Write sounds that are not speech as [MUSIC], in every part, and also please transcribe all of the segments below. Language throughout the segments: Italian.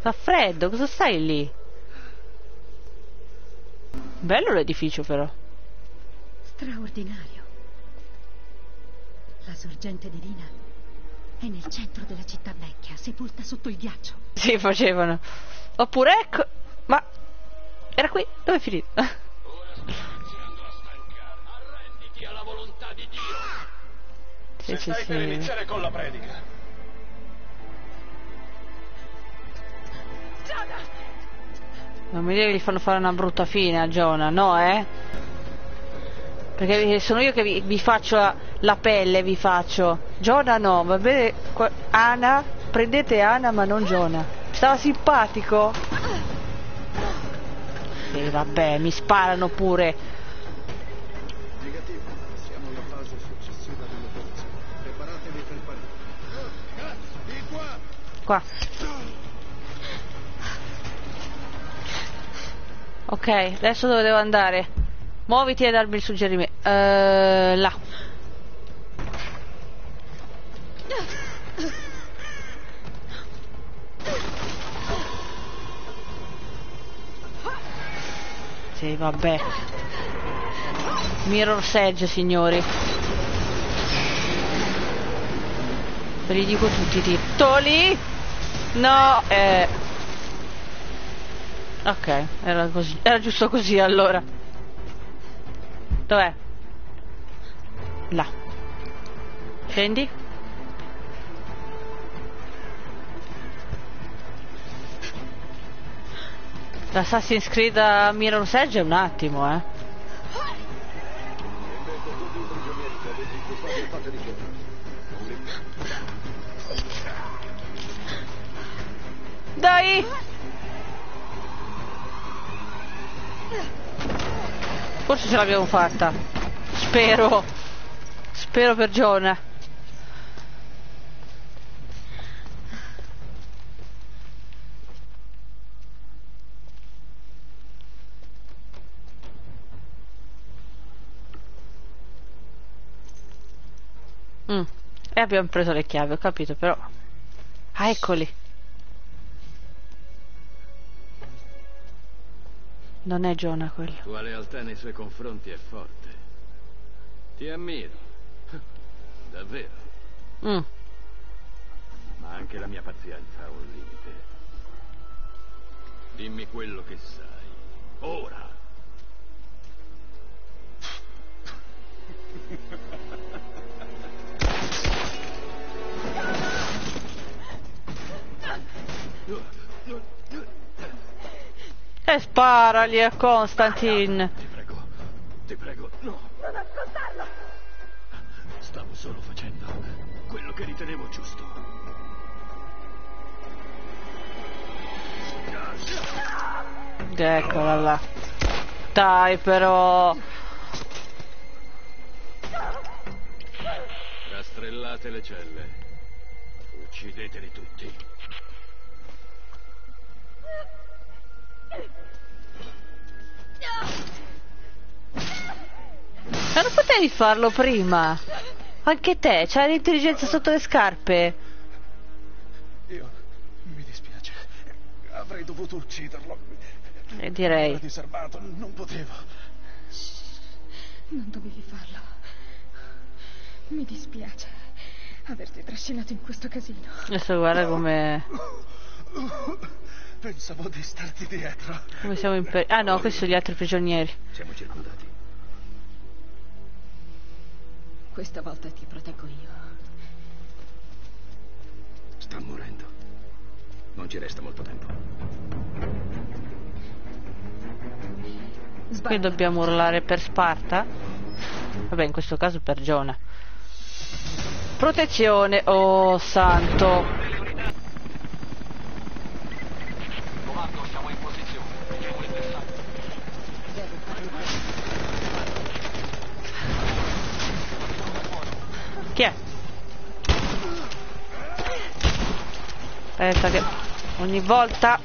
Fa freddo, cosa stai lì? Bello l'edificio però. Straordinario. La sorgente di Rina è nel centro della città vecchia, sepolta sotto il ghiaccio. Sì, facevano. Oppure ecco... Ma... Era qui? Dove è finito? Ora iniziando a stancare. Arrenditi alla volontà di Dio. Sì, Se sì, stai per sì. iniziare con la predica. Non mi dire che gli fanno fare una brutta fine a Jonah, no, eh? Perché sono io che vi, vi faccio la, la pelle, vi faccio. Jonah no, va bene? Ana, prendete Ana ma non Jonah. Stava simpatico? E vabbè, mi sparano pure. Negativo, siamo alla fase successiva dell'operazione. Preparatevi per partire. Di qua! Ok, adesso dove devo andare? Muoviti e darmi il suggerimento. Eh, là. Sì, vabbè. Mirror Edge, signori. Ve li dico tutti i titoli. No, eh. Ok, era così. Era giusto così allora. Dov'è? Là. Scendi. L'Assassin's Creed a Mirror's Edge è un attimo, eh. Dai! Forse ce l'abbiamo fatta. Spero. Spero per Jonah. Mm. E abbiamo preso le chiavi, ho capito, però. Ah, eccoli. Non è Jonah quello. Tua lealtà nei suoi confronti è forte. Ti ammiro. [LAUGHS] Davvero. Mm. Ma anche la mia pazienza ha un limite. Dimmi quello che sai. Ora. [LAUGHS] Sparagli a Constantine. Ti prego. Ti prego. No. Non ascoltarlo. Stavo solo facendo quello che ritenevo giusto. Eccola là. Dai però. Rastrellate le celle. Uccideteli tutti. Potevi farlo prima? Anche te, c'hai l'intelligenza sotto le scarpe. Io mi dispiace. Avrei dovuto ucciderlo. E Era direi. disarmato, non potevo. Non dovevi farlo. Mi dispiace averti trascinato in questo casino. Adesso guarda come. Pensavo di starti dietro. come siamo in per... Ah no, questi sono gli altri prigionieri. Siamo circondati. Questa volta ti proteggo io. Sta morendo. Non ci resta molto tempo. Qui dobbiamo urlare per Sparta. Vabbè, in questo caso per Giona. Protezione, oh santo. Chi è? Aspetta che ogni volta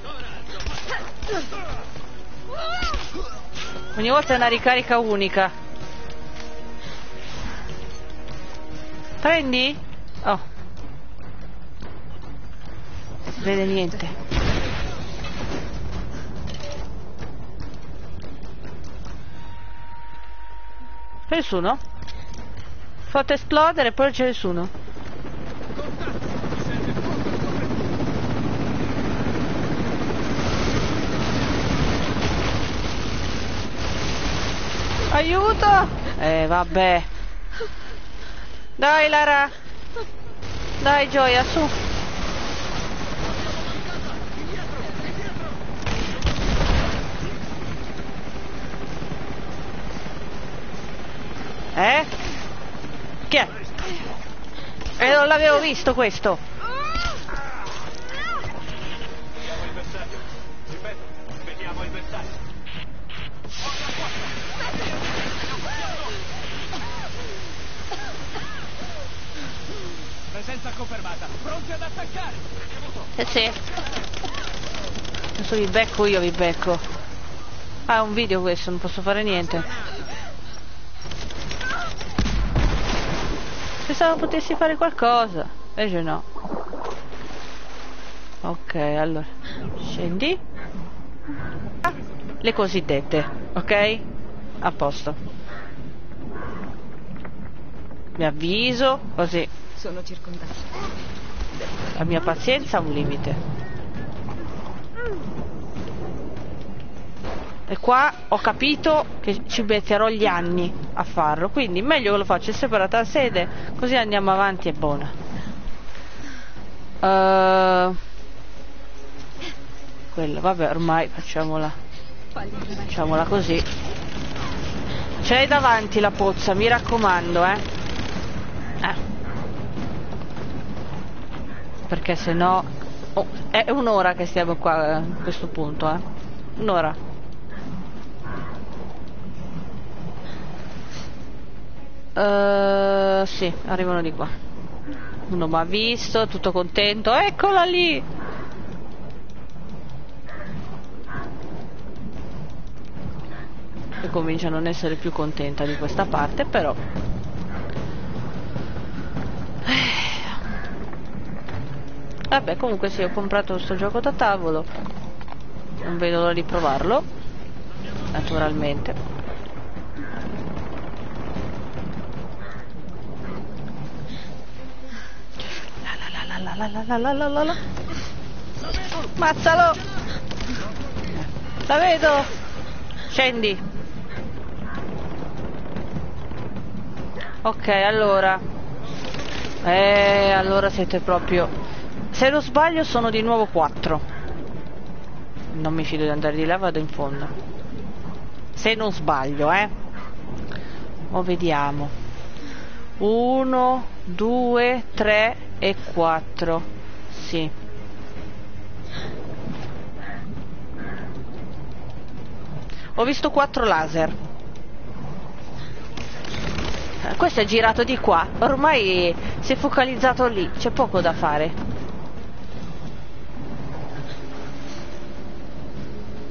Ogni volta è una ricarica unica Prendi? Oh vede niente Nessuno? Fate esplodere e poi non c'è nessuno. Aiuto! Eh, vabbè. Dai, Lara. Dai, Gioia, su. Eh? Chi è? E non l'avevo visto questo. Vediamo il bersaglio. Vediamo il bersaglio. Presenza confermata. Pronti ad attaccare. Eh sì. Adesso vi becco io, vi becco. Ah, è un video questo, non posso fare niente. Pensavo potessi fare qualcosa. Invece no. Ok, allora. Scendi. Le cosiddette, ok? A posto. Mi avviso, così Sono circondata. la mia pazienza ha un limite. E qua ho capito che ci metterò gli anni a farlo, quindi meglio che lo faccio in separata sede, così andiamo avanti e buona. Uh, quella, vabbè, ormai facciamola, facciamola così. L'hai davanti la pozza, mi raccomando, eh. Eh perché se no oh, è un'ora che stiamo qua eh, a questo punto eh. un'ora Eh, sì arrivano di qua uno mi ha visto tutto contento eccola lì e comincia a non essere più contenta di questa parte però Vabbè, comunque sì, ho comprato questo gioco da tavolo. Non vedo l'ora di provarlo. Naturalmente. là là là là là là là Mazzalo! La vedo! Scendi! Ok, allora. Eh, allora siete proprio... Se non sbaglio sono di nuovo quattro. Non mi fido di andare di là, vado in fondo. Se non sbaglio, eh. O vediamo. 1, 2, 3 e 4. Sì. Ho visto 4 laser. Eh, questo è girato di qua. Ormai si è focalizzato lì. C'è poco da fare.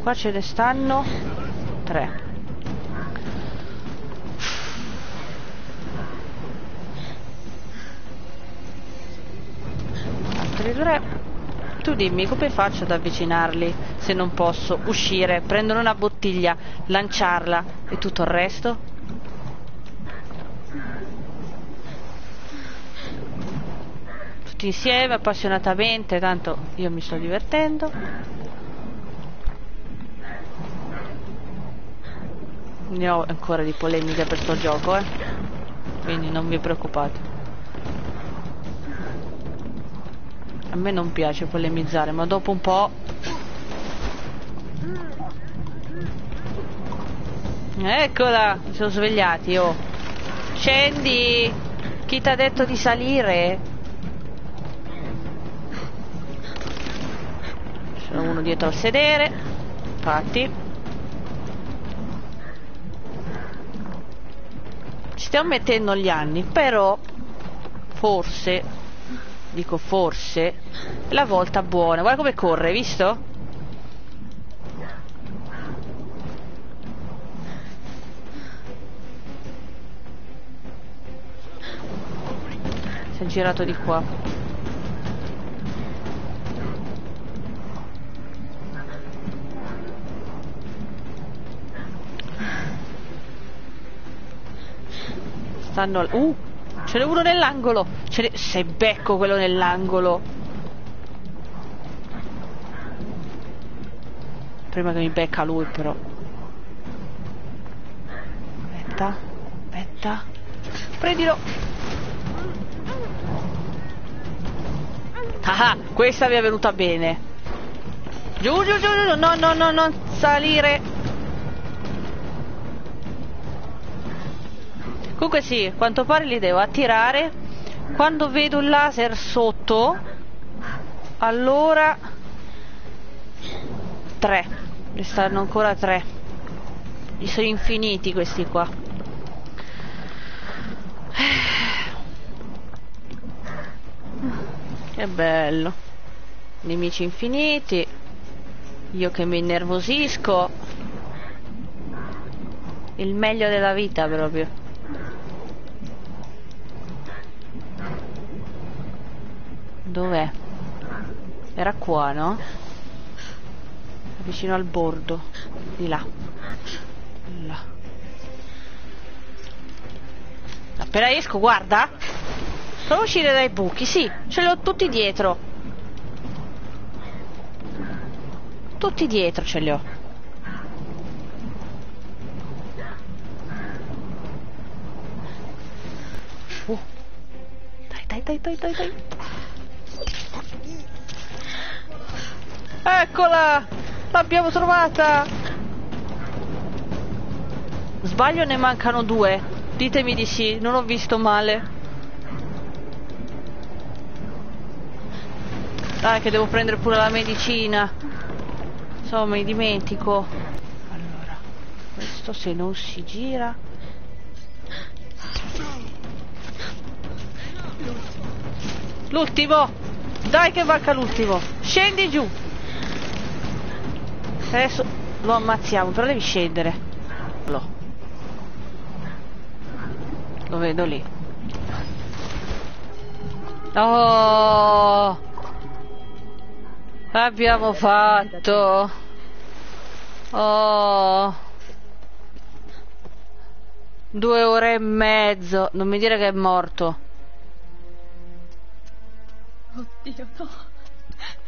Qua ce ne stanno 3. Ora tu dimmi come faccio ad avvicinarli se non posso uscire, prendere una bottiglia, lanciarla e tutto il resto? Tutti insieme, appassionatamente, tanto io mi sto divertendo. Ne ho ancora di polemiche per sto gioco, eh. Quindi non vi preoccupate. A me non piace polemizzare, ma dopo un po'... Eccola! Si sono svegliati, oh! Scendi! Chi ti ha detto di salire? Sono uno dietro al sedere. Infatti. stiamo mettendo gli anni, però forse, dico forse, la volta buona. Guarda come corre, visto? Si è girato di qua. Stanno... Uh! Ce n'è uno nell'angolo! Ce n'è... Se becco quello nell'angolo! Prima che mi becca lui, però. Aspetta. Aspetta. Prendilo! Ah, questa mi è venuta bene. Giù, giù, giù, giù, no, no, no, non salire. Comunque sì, quanto pare li devo attirare. Quando vedo il laser sotto, allora... Tre. Ne stanno ancora tre. Gli sono infiniti questi qua. Che bello. Nemici infiniti. Io che mi innervosisco. Il meglio della vita proprio. Dov'è? Era qua, no? Vicino al bordo. Di là. Là. Appena esco, guarda. Provo a uscire dai buchi, sì, ce li ho tutti dietro. Tutti dietro ce li ho. Uh. Dai, dai, dai, dai, dai, dai. Eccola! L'abbiamo trovata! Sbaglio ne mancano due. Ditemi di sì, non ho visto male. Dai che devo prendere pure la medicina. Insomma, mi dimentico. Allora, questo se non si gira. L'ultimo! Dai che manca l'ultimo! Scendi giù! Adesso lo ammazziamo, però devi scendere. Lo. Lo vedo lì. Oh! Abbiamo fatto. Oh. Due ore e mezzo. Non mi dire che è morto. Oddio, no.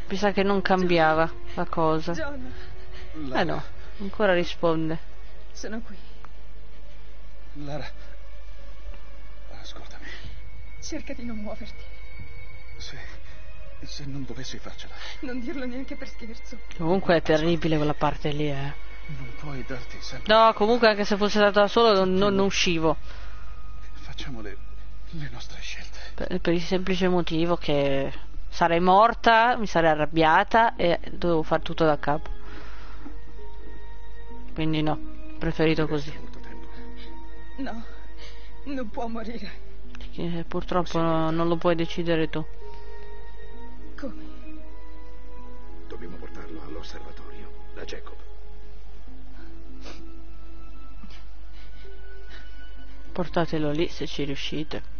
Mi sa che non cambiava la cosa. John, Eh no, ancora risponde. sono qui. Lara. Ascoltami. Cerca di non muoverti. Se. Se non dovessi farcela, Non dirlo neanche per scherzo. Comunque è terribile quella parte lì, eh. non puoi darti sempre. No, comunque anche se fosse stato da solo non, non- non uscivo. Facciamo le, le nostre scelte. Per, per il semplice motivo che sarei morta, mi sarei arrabbiata e dovevo fare tutto da capo. Quindi no, preferito così. No, non può morire. Perché purtroppo no- non lo puoi decidere tu. Come? Dobbiamo portarlo all'osservatorio, da Jacob. Portatelo lì se ci riuscite.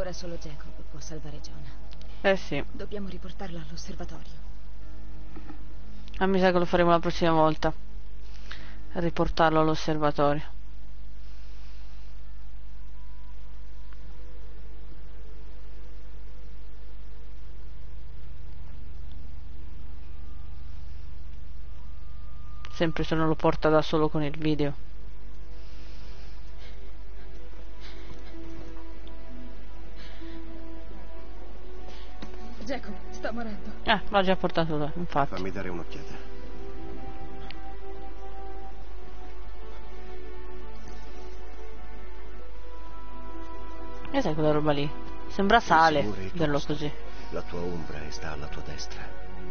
Ora solo Jacob può salvare John. Eh sì, Dobbiamo riportarlo all'osservatorio. ah, mi sa che lo faremo la prossima volta. Riportarlo all'osservatorio. Sempre se non lo porta da solo con il video. Jacob, sta morendo. Eh, l'ha già portato là, infatti. Fammi dare un'occhiata. E sai quella roba lì? Sembra sale, vederlo così. La tua ombra è sta alla tua destra.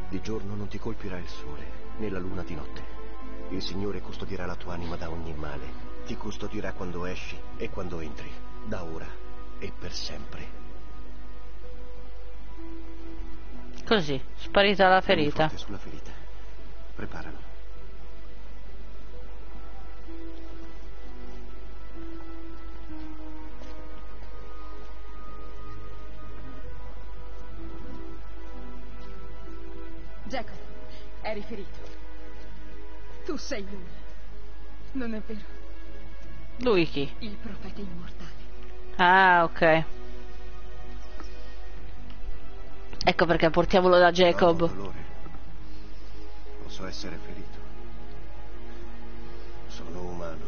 Di giorno non ti colpirà il sole, né la luna di notte. Il Signore custodirà la tua anima da ogni male. Ti custodirà quando esci e quando entri, da ora e per sempre. Così, sparita la ferita. sulla ferita. Preparalo. Jacob, eri ferito. Tu sei lui. Non è vero? Lui chi? Il profeta immortale. Ah, ok. Ecco perché portiamolo da Jacob. Dolore. Posso essere ferito. Sono umano.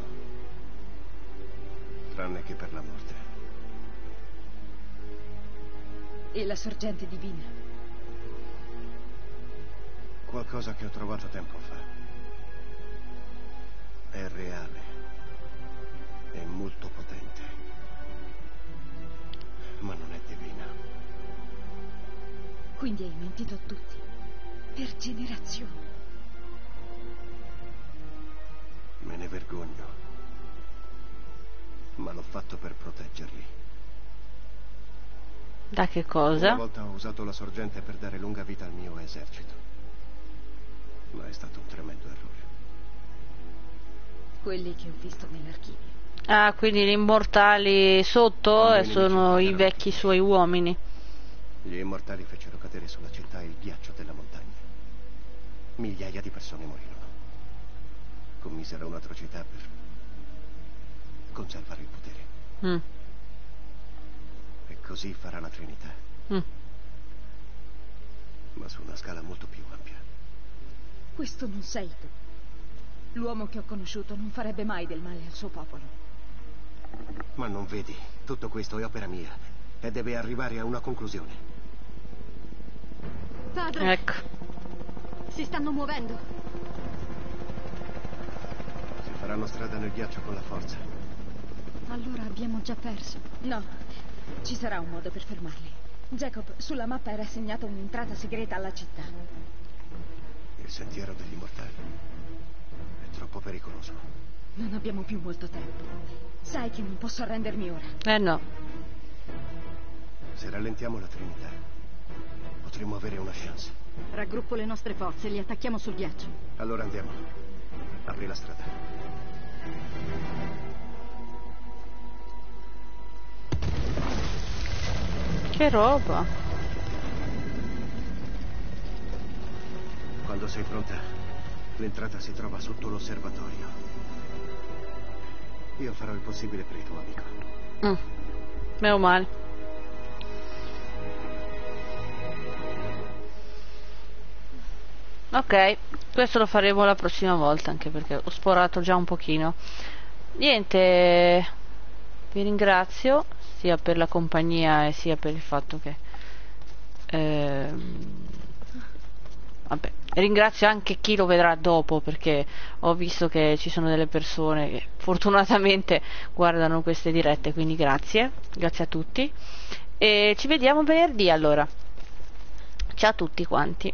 Tranne che per la morte. E la sorgente divina. Qualcosa che ho trovato tempo fa. È reale. È molto potente. Ma non è divina. Quindi hai mentito a tutti. Per generazioni. Me ne vergogno. Ma l'ho fatto per proteggerli. Da che Una cosa? volta ho usato la sorgente per dare lunga vita al mio esercito. Ma è stato un tremendo errore. Quelli che ho visto nell'archivio. Ah, quindi gli immortali sotto sono i vecchi suoi uomini. Gli immortali fecero cadere sulla città il ghiaccio della montagna. Migliaia di persone morirono. Commisero un'atrocità per conservare il potere. Mm, E così farà la Trinità, mm. ma su una scala molto più ampia. Questo non sei tu. L'uomo che ho conosciuto non farebbe mai del male al suo popolo. Ma non vedi, tutto questo è opera mia e deve arrivare a una conclusione. Padre, Ecco. si stanno muovendo. Si faranno strada nel ghiaccio con la forza. Allora abbiamo già perso. No, ci sarà un modo per fermarli. Jacob, sulla mappa era segnata un'entrata segreta alla città. Il sentiero degli immortali è troppo pericoloso. Non abbiamo più molto tempo. Sai che non posso arrendermi ora. Eh no. Se rallentiamo la Trinità, potremmo avere una chance. Raggruppo le nostre forze e li attacchiamo sul ghiaccio. Allora andiamo. Apri la strada. Che roba. Quando sei pronta, l'entrata si trova sotto l'osservatorio. Io farò il possibile per il tuo amico. Mm. Meno male. Ok, questo lo faremo la prossima volta anche perché ho sporato già un pochino. Niente, vi ringrazio sia per la compagnia e sia per il fatto che... ehm, vabbè, ringrazio anche chi lo vedrà dopo perché ho visto che ci sono delle persone che fortunatamente guardano queste dirette, quindi grazie, grazie a tutti e ci vediamo venerdì allora. Ciao a tutti quanti.